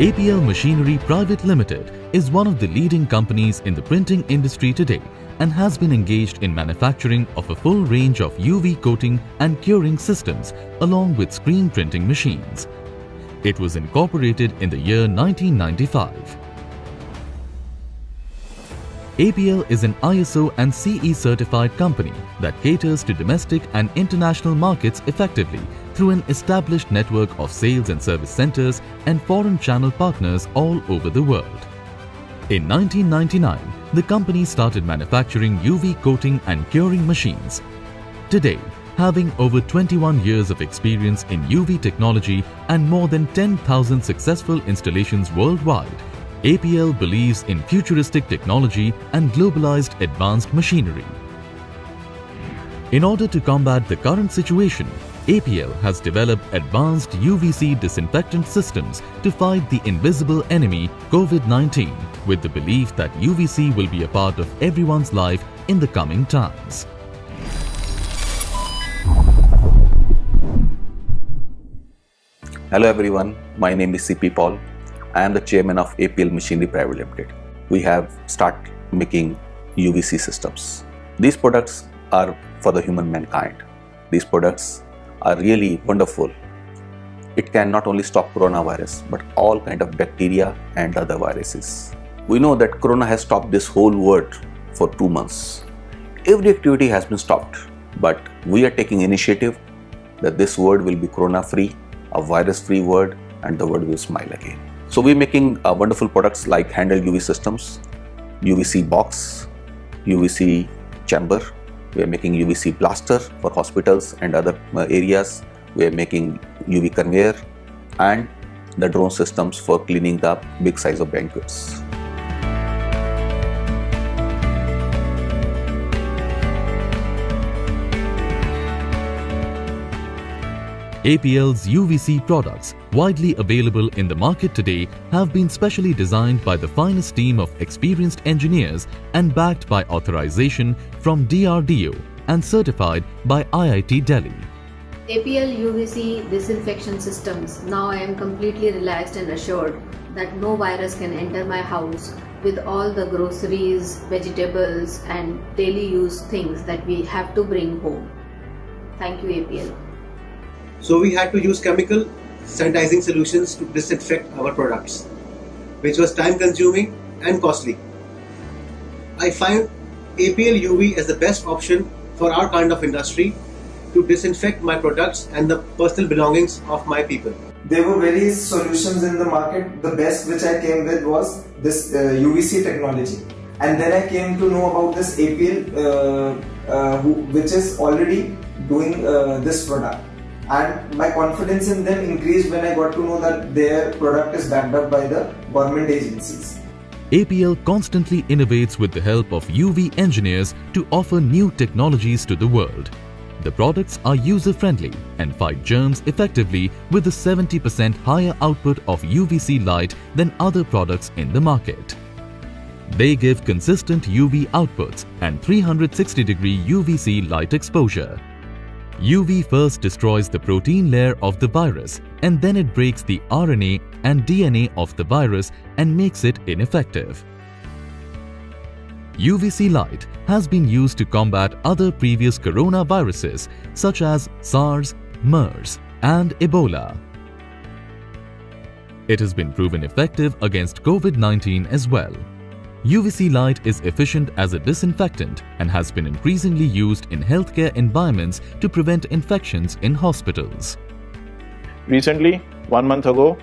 APL Machinery Private Limited is one of the leading companies in the printing industry today and has been engaged in manufacturing of a full range of UV coating and curing systems along with screen printing machines. It was incorporated in the year 1995. APL is an ISO and CE certified company that caters to domestic and international markets effectively through an established network of sales and service centers and foreign channel partners all over the world. In 1999, the company started manufacturing UV coating and curing machines. Today, having over 21 years of experience in UV technology and more than 10,000 successful installations worldwide, APL believes in futuristic technology and globalized advanced machinery. In order to combat the current situation, APL has developed advanced UVC disinfectant systems to fight the invisible enemy COVID-19 with the belief that UVC will be a part of everyone's life in the coming times. Hello everyone, my name is CP Paul. I am the chairman of APL Machinery Private Limited. We have started making UVC systems. These products are for the human mankind. These products are really wonderful. It can not only stop coronavirus but all kind of bacteria and other viruses. We know that corona has stopped this whole world for two months. Every activity has been stopped, but we are taking initiative that this world will be corona free, a virus free world, and the world will smile again. So we're making uh, wonderful products like handheld UV systems, UVC box, UVC chamber, we are making UVC blaster for hospitals and other uh, areas. We are making UV conveyor and the drone systems for cleaning the big size of banquets. APL's UVC products, widely available in the market today, have been specially designed by the finest team of experienced engineers and backed by authorization from DRDO and certified by IIT Delhi. APL UVC disinfection systems. Now I am completely relaxed and assured that no virus can enter my house with all the groceries, vegetables and daily use things that we have to bring home. Thank you APL. So we had to use chemical sanitizing solutions to disinfect our products, which was time consuming and costly. I find APL UV as the best option for our kind of industry to disinfect my products and the personal belongings of my people. There were various solutions in the market. The best which I came with was this uh, UVC technology. And then I came to know about this APL, uh, uh, who, which is already doing uh, this product and my confidence in them increased when I got to know that their product is backed up by the government agencies. APL constantly innovates with the help of UV engineers to offer new technologies to the world. The products are user-friendly and fight germs effectively with a 70% higher output of UVC light than other products in the market. They give consistent UV outputs and 360 degree UVC light exposure. UV first destroys the protein layer of the virus and then it breaks the RNA and DNA of the virus and makes it ineffective. UVC light has been used to combat other previous coronaviruses such as SARS, MERS and Ebola. It has been proven effective against COVID-19 as well. UVC light is efficient as a disinfectant and has been increasingly used in healthcare environments to prevent infections in hospitals. Recently, one month ago,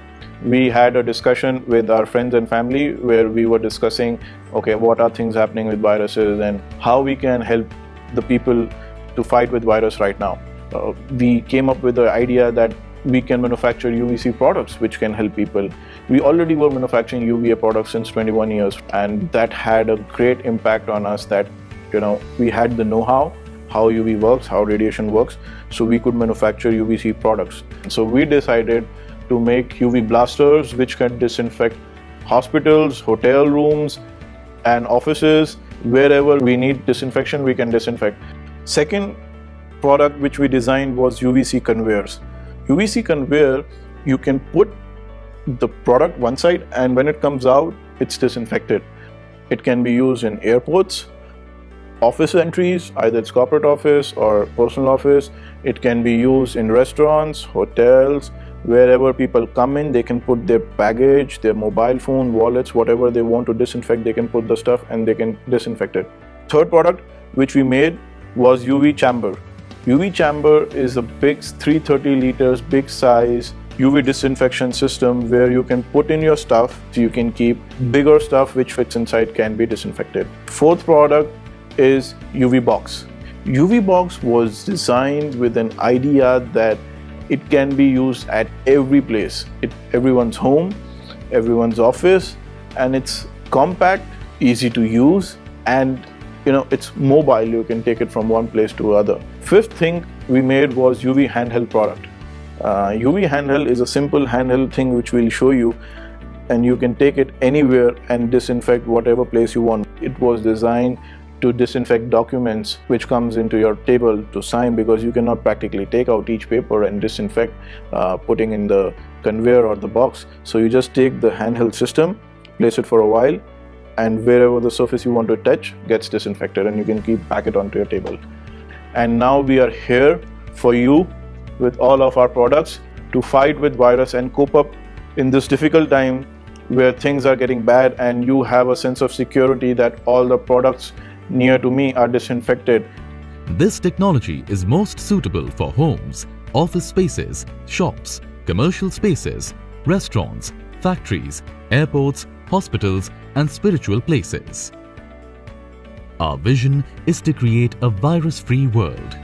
we had a discussion with our friends and family where we were discussing okay what are things happening with viruses and how we can help the people to fight with virus right now uh, we came up with the idea that we can manufacture UVC products which can help people. We already were manufacturing UVA products since 21 years and that had a great impact on us that you know we had the know-how how UV works, how radiation works, so we could manufacture UVC products. So we decided to make UV blasters which can disinfect hospitals, hotel rooms and offices wherever we need disinfection we can disinfect. Second product which we designed was UVC conveyors. UVC conveyor, you can put the product one side and when it comes out it's disinfected. It can be used in airports office entries either it's corporate office or personal office. It can be used in restaurants hotels wherever people come in they can put their baggage their mobile phone wallets whatever they want to disinfect they can put the stuff and they can disinfect it. Third product which we made was uv chamber uv chamber is a big 330 liters big size UV disinfection system where you can put in your stuff so you can keep bigger stuff which fits inside can be disinfected. Fourth product is UV box. UV box was designed with an idea that it can be used at every place. It, everyone's home, everyone's office and it's compact, easy to use and you know it's mobile you can take it from one place to other. Fifth thing we made was UV handheld product uh, UV handheld is a simple handheld thing which we'll show you and you can take it anywhere and disinfect whatever place you want. It was designed to disinfect documents which comes into your table to sign because you cannot practically take out each paper and disinfect uh, putting in the conveyor or the box. So you just take the handheld system, place it for a while and wherever the surface you want to touch gets disinfected and you can keep back it onto your table. And now we are here for you with all of our products to fight with virus and cope up in this difficult time where things are getting bad and you have a sense of security that all the products near to me are disinfected. This technology is most suitable for homes, office spaces, shops, commercial spaces, restaurants, factories, airports, hospitals and spiritual places. Our vision is to create a virus-free world